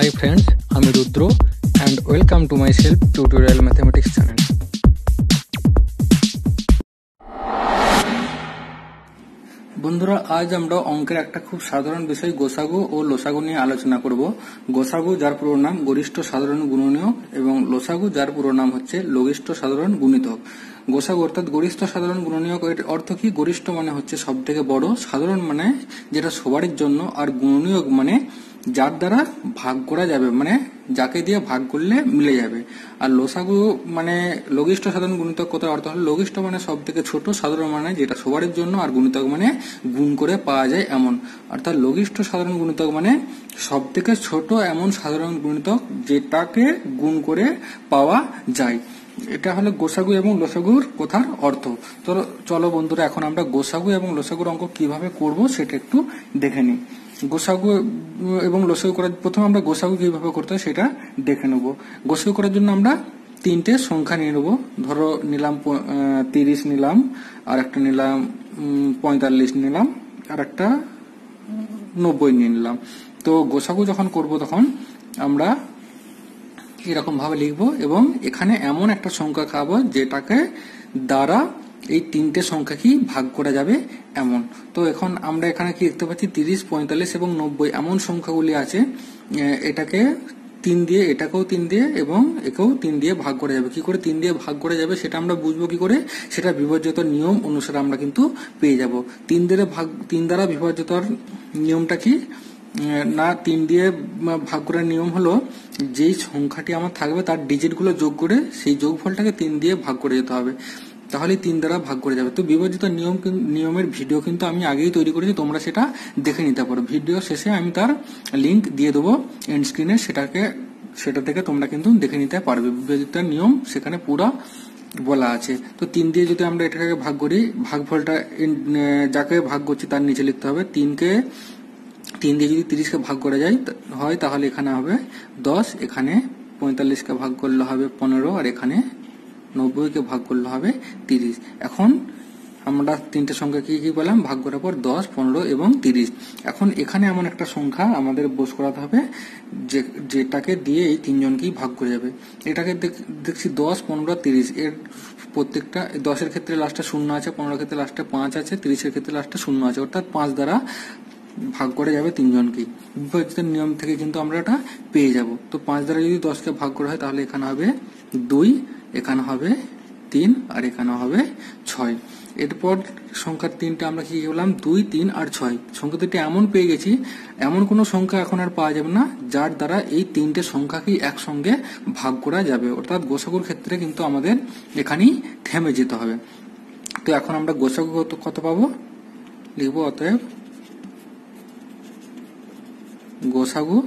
High friends আমি Rudra and welcome to my self tutorial mathematics channel বন্ধুরা, আজ আমরা অঙ্কের একটা খুব সাধারণ বিষয় গোসাগু ও লোসাগু নিয়ে আলোচনা করব। গোসাগু যার পুরো নাম গরিষ্ঠ সাধারণ গুণনীয় এবং লোসাগু যার পুরো নাম হচ্ছে লঘিষ্ঠ সাধারণ গুণিতক। গোসাগু অর্থাৎ গরিষ্ঠ সাধারণ গুণনীয়ক এর অর্থ কি? গরিষ্ঠ মানে হচ্ছে সব থেকে বড়, সাধারণ মানে যেটা সবারই জন্য, আর গুণনীয়ক মানে যার দ্বারা ভাগ করা যাবে মানে যাকে দিয়ে ভাগ করলে মিলে যাবে। আর লোসাগু মানে লঘিষ্ঠ সাধারণ গুণিতক কথার অর্থ হলো লঘিষ্ঠ মানে সব থেকে ছোট সাধারণ মানে যেটা সবারই জন্য আর গুণিতক মানে গুণ করে পাওয়া যায় এমন। অর্থাৎ লঘিষ্ঠ সাধারণ গুণিতক মানে সব থেকে ছোট এমন সাধারণ গুণিতক যেটাকে গুণ করে পাওয়া যায়। এটা হলো গোসাগু এবং লোসাগুর কথার অর্থ। তো চলো বন্ধুরা, এখন আমরা গোসাগু এবং লোসাগুর অঙ্ক কীভাবে করব সেটা একটু দেখে নিই। গোসাগু, এবং লসাগু করার, প্রথমে আমরা গোসাগু কীভাবে করতে হয় সেটা দেখে নেব। গোসাগু করার জন্য আমরা তিনটে সংখ্যা নিয়ে নেব। ধরো নিলাম তিরিশ নিলাম, আর একটা নিলাম পঁয়তাল্লিশ নিলাম, আর একটা নব্বই নিয়ে নিলাম। তো গোসাগু যখন করব তখন আমরা এরকম ভাবে লিখব, এবং এখানে এমন একটা সংখ্যা খাব যেটাকে দ্বারা এই তিনটে সংখ্যা কি ভাগ করা যাবে এমন। তো এখন আমরা এখানে কি দেখতে পাচ্ছি? তিরিশ, পঁয়তাল্লিশ এবং নব্বই এমন সংখ্যাগুলি আছে এটাকে তিন দিয়ে, এটাকেও তিন দিয়ে এবং একেও তিন দিয়ে ভাগ করা যাবে। কি করে তিন দিয়ে ভাগ করা যাবে সেটা আমরা বুঝব কি করে? সেটা বিভাজ্যত নিয়ম অনুসারে আমরা কিন্তু পেয়ে যাব। তিন দিয়ে ভাগ, তিন দ্বারা বিভাজ্যতার নিয়মটা কি? না, তিন দিয়ে ভাগ করার নিয়ম হলো যেই সংখ্যাটি আমার থাকবে তার ডিজিটগুলো যোগ করে সেই যোগফলটাকে তিন দিয়ে ভাগ করে যেতে হবে। তাহলে তিন দ্বারা ভাগ করে যাবে। তো বিভাজিত নিয়ম নিয়মের ভিডিও কিন্তু আমি আগেই তৈরি করেছি, তোমরা সেটা দেখে নিতে পারো। ভিডিও শেষে আমি তার লিংক দিয়ে দেবো এন্ড স্ক্রিনে সেটাকে, সেটা থেকে তোমরা কিন্তু দেখে নিতে পারবে। বিভাজিত নিয়ম সেখানে পুরো বলা আছে। তো তিন দিয়ে যদি আমরা এটাকে ভাগ করি, ভাগফলটা যাকে ভাগ করছি তার নিচে লিখতে হবে। তিনকে তিন দিয়ে যদি তিরিশকে ভাগ করা যায় হয় তাহলে এখানে হবে দশ, এখানে পঁয়তাল্লিশকে ভাগ করলে হবে পনেরো, আর এখানে নব্বইকে ভাগ করলে হবে তিরিশ। এখন আমরা তিনটে সংখ্যা কি কি পেলাম? ভাগ করার পর দশ, পনেরো এবং তিরিশ। এখন এখানে এমন একটা সংখ্যা আমাদের বোস করাতে হবে, যে, যেটাকে দিয়ে এই তিনজনকেই ভাগ করে যাবে। এটাকে দেখছি দশ, পনেরো, তিরিশ। এর প্রত্যেকটা, দশের ক্ষেত্রে লাস্টে শূন্য আছে পনেরো ক্ষেত্রে লাস্টে পাঁচ আছে, তিরিশের ক্ষেত্রে লাস্টে শূন্য আছে। অর্থাৎ পাঁচ দ্বারা ভাগ করে যাবে তিনজনকেই। বিভাজিতের নিয়ম থেকে কিন্তু আমরা এটা পেয়ে যাব। তো পাঁচ দ্বারা যদি দশকে ভাগ করা হয়, তাহলে এখানে হবে দুই এখানে হবে তিন আর এখানে হবে ছয়। এরপর সংখ্যার তিনটা আমরা কি বললাম দুই, তিন আর ছয়। সংখ্যা দুটি এমন পেয়ে গেছি, এমন কোনো সংখ্যা এখন আর পাওয়া যাবে না, যার দ্বারা এই তিনটে সংখ্যাকেই একসঙ্গে ভাগ করা যাবে। অর্থাৎ গোসাগুর ক্ষেত্রে কিন্তু আমাদের এখানেই থেমে যেতে হবে। তো এখন আমরা গোসাগু কত কত পাবো? লিখব অতএব গোসাগু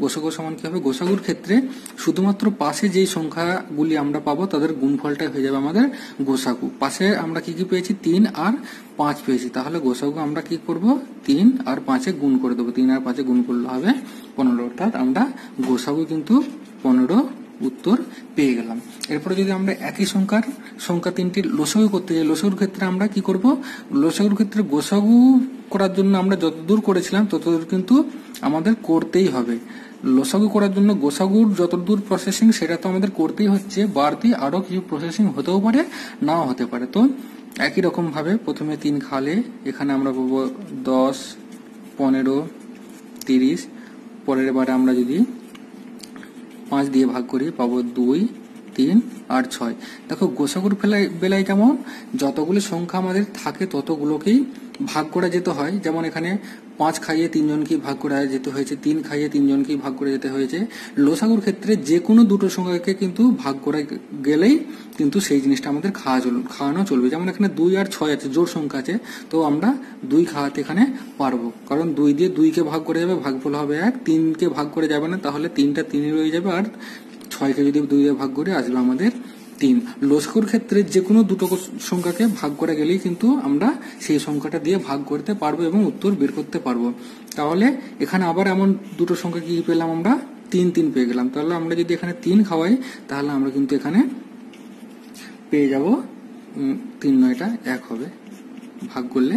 গোসাগু সমান কি হবে? গোসাগুর ক্ষেত্রে শুধুমাত্র পাশে যেই সংখ্যাগুলি আমরা পাবো, তাদের গুণফলটাই হয়ে যাবে আমাদের গোসাগু। পাশে আমরা কি কি পেয়েছি? তিন আর পাঁচ পেয়েছি। তাহলে গোসাগু আমরা কি করব? তিন আর পাঁচে গুণ করে দেবো। তিন আর পাঁচে গুণ করলে হবে পনেরো। অর্থাৎ আমরা গোসাগু কিন্তু পনেরো উত্তর পেয়ে গেলাম। এরপরে যদি আমরা একই সংখ্যার, সংখ্যা তিনটি লোসাগু করতে যাই, লোসাগুর ক্ষেত্রে আমরা কি করব? লোসাগুর ক্ষেত্রে গোসাগু করার জন্য আমরা যতদূর করেছিলাম, ততদূর কিন্তু আমাদের করতেই হবে। লোসাগু করার জন্য গোসাগুর যতদূর প্রসেসিং সেটা তো আমাদের করতেই হচ্ছে। বাড়তি আরও কিছু প্রসেসিং হতেও পারে, নাও হতে পারে। তো একই রকম ভাবে প্রথমে তিন খালে, এখানে আমরা পাবো দশ, পনেরো, তিরিশ, পরের বারে আমরা যদি পাঁচ দিয়ে ভাগ করি, পাবো দুই, তিন আর ছয়। দেখো, গোসাগুর বেলায় যেমন যতগুলি সংখ্যা আমাদের থাকে, ততগুলোকেই ভাগ করা যেতে হয়। যেমন এখানে পাঁচ খাইয়ে তিনজনকেই ভাগ করা যেতে হয়েছে, তিন খাইয়ে তিনজনকেই ভাগ করে যেতে হয়েছে। লোসাগুর ক্ষেত্রে যে কোনো দুটো সংখ্যাকে কিন্তু ভাগ করে গেলেই কিন্তু সেই জিনিসটা আমাদের খাওয়া চল, খাওয়ানো চলবে। যেমন এখানে দুই আর ছয় আছে জোর সংখ্যা আছে, তো আমরা দুই খাওয়াতে এখানে পারব। কারণ দুই দিয়ে দুইকে ভাগ করে যাবে, ভাগফল হবে এক। তিনকে ভাগ করে যাবে না, তাহলে তিনটা তিনই রয়ে যাবে, আর ছয়কে যদি দুই দিয়ে ভাগ করে আসবে আমাদের তিন। লস্কর ক্ষেত্রে যে কোনো দুটো সংখ্যাকে ভাগ করে গেলেই কিন্তু আমরা সেই সংখ্যাটা দিয়ে ভাগ করতে পারব এবং উত্তর বের করতে পারব। তাহলে এখানে আবার এমন দুটো সংখ্যা কি পেলাম আমরা? তিন তিন পেয়ে গেলাম। তাহলে আমরা যদি এখানে তিন খাওয়াই, তাহলে আমরা কিন্তু এখানে পেয়ে যাব তিন নয়টা এক হবে। ভাগ করলে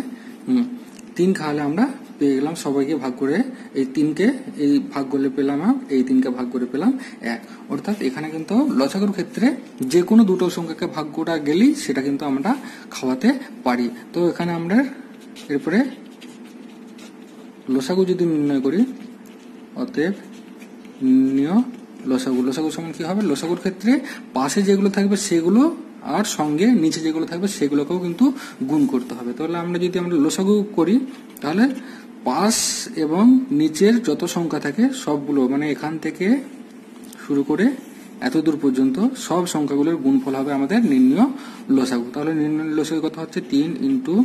তিন খাওয়ালে আমরা পেয়ে গেলাম সবাইকে ভাগ করে। এই তিনকে, এই ভাগ করলে পেলাম এই তিনকে ভাগ করে পেলাম এক। অর্থাৎ এখানে কিন্তু লসাগুর ক্ষেত্রে যে কোনো দুটো সংখ্যাকে ভাগ করা গেলেই সেটা কিন্তু আমরা খাওয়াতে পারি। তো এখানে আমরা এরপরে লসাগু যদি নির্ণয় করি, অতএব নির্ণয় লসাগু। লসাগু সমান কি হবে? লসাগুর ক্ষেত্রে পাশে যেগুলো থাকবে সেগুলো আর সঙ্গে নিচে যেগুলো থাকবে সেগুলোকেও কিন্তু গুণ করতে হবে। তাহলে আমরা যদি আমরা লসাগু করি, তাহলে পাশ এবং নিচের যত সংখ্যা থাকে সবগুলো মানে এখান থেকে শুরু করে এত দূর পর্যন্ত সব সংখ্যাগুলোর গুণফল হবে আমাদের নির্ণয় লসাগু। তাহলে নির্ণয় লসাগু কথা হচ্ছে তিন ইন্টু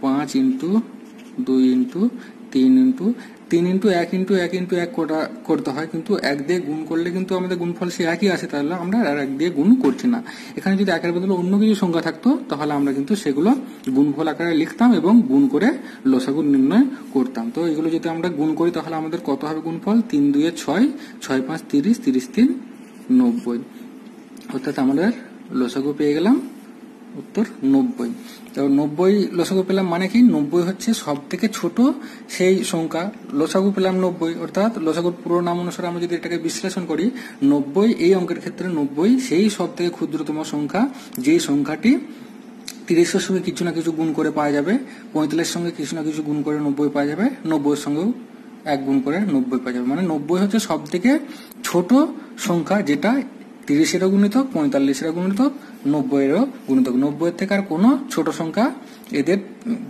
পাঁচ ইন্টু দুই ইন্টু তিন ইন্টু তিন ইন্টু এক ইন্টু এক ইন্টু এক করা করতে হয়, কিন্তু এক দিয়ে গুণ করলে কিন্তু আমাদের গুণফল সে একই আসে, তাহলে আমরা আর এক দিয়ে গুণ করছি না। এখানে যদি একের বদলে অন্য কিছু সংখ্যা থাকতো, তাহলে আমরা কিন্তু সেগুলো গুণফল আকারে লিখতাম এবং গুণ করে লসাগু নির্ণয় করতাম। তো এগুলো যদি আমরা গুণ করি, তাহলে আমাদের কত হবে গুণফল? তিন দুয়ে ছয় ছয় পাঁচ তিরিশ তিরিশ তিন নব্বই। অর্থাৎ আমাদের লসাগু পেয়ে গেলাম। উত্তর, নব্বই। তো নব্বই লসাগু পেলাম মানে কি? নব্বই হচ্ছে সব থেকে ছোট সেই সংখ্যা। লসাগু পেলাম নব্বই, অর্থাৎ লসাগুর পুরো নাম অনুসারে আমরা যদি এটাকে বিশ্লেষণ করি, নব্বই এই অঙ্কের ক্ষেত্রে নব্বই সেই সব থেকে ক্ষুদ্রতম সংখ্যা, যেই সংখ্যাটি তিরিশের সঙ্গে কিছু না কিছু গুণ করে পাওয়া যাবে পঁয়তাল্লিশ সঙ্গে কিছু না কিছু গুণ করে নব্বই পাওয়া যাবে, নব্বইয়ের সঙ্গেও এক গুণ করে নব্বই পাওয়া যাবে। মানে নব্বই হচ্ছে সব থেকে ছোট সংখ্যা, যেটা তিরিশেরও গুণিতক, পঁয়তাল্লিশেরও গুণিতক নব্বইয়েরও গুণিতক। নব্বইয়ের থেকে আর কোনো ছোট সংখ্যা এদের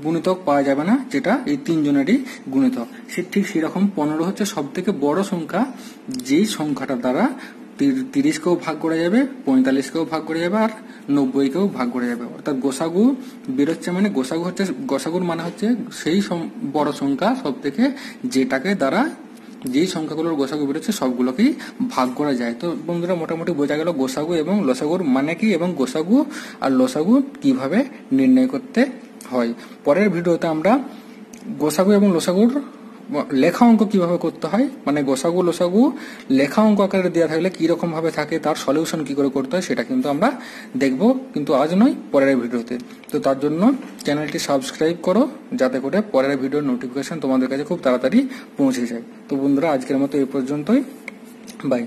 গুণিতক পাওয়া যাবে না, যেটা এই তিনজনেরই গুণিতক। সে ঠিক সেরকম পনেরো হচ্ছে সব থেকে বড় সংখ্যা, যেই সংখ্যাটা দ্বারা তির- তিরিশকেও ভাগ করা যাবে, পঁয়তাল্লিশকেও ভাগ করা যাবে, আর নব্বইকেও ভাগ করা যাবে। অর্থাৎ গোসাগু বেরোচ্ছে মানে গোসাগু হচ্ছে গোসাগুর মানে হচ্ছে সেই বড় সংখ্যা সব থেকে যেটাকে দ্বারা যেই সংখ্যাগুলোর গোসাগু বেরোচ্ছে, সবগুলোকেই ভাগ করা যায়। তো বন্ধুরা, মোটামুটি বোঝা গেল গোসাগু এবং লসাগুর মানে কি এবং গোসাগু আর লসাগু কীভাবে নির্ণয় করতে হয়। পরের ভিডিওতে আমরা গোসাগু এবং লসাগুর লেখা অঙ্ক কীভাবে করতে হয়? মানে গোসাগু, লোসাগু লেখা অঙ্ক আকারে দেওয়া থাকলে কীরকম ভাবে থাকে, তার সলিউশন কি করে করতে হয়, সেটা কিন্তু আমরা দেখব, কিন্তু আজ নয়, পরের ভিডিওতে। তো তার জন্য চ্যানেলটি সাবস্ক্রাইব করো, যাতে করে পরের ভিডিওর নোটিফিকেশন তোমাদের কাছে খুব তাড়াতাড়ি পৌঁছে যায়। তো বন্ধুরা, আজকের মতো এই পর্যন্তই। বাই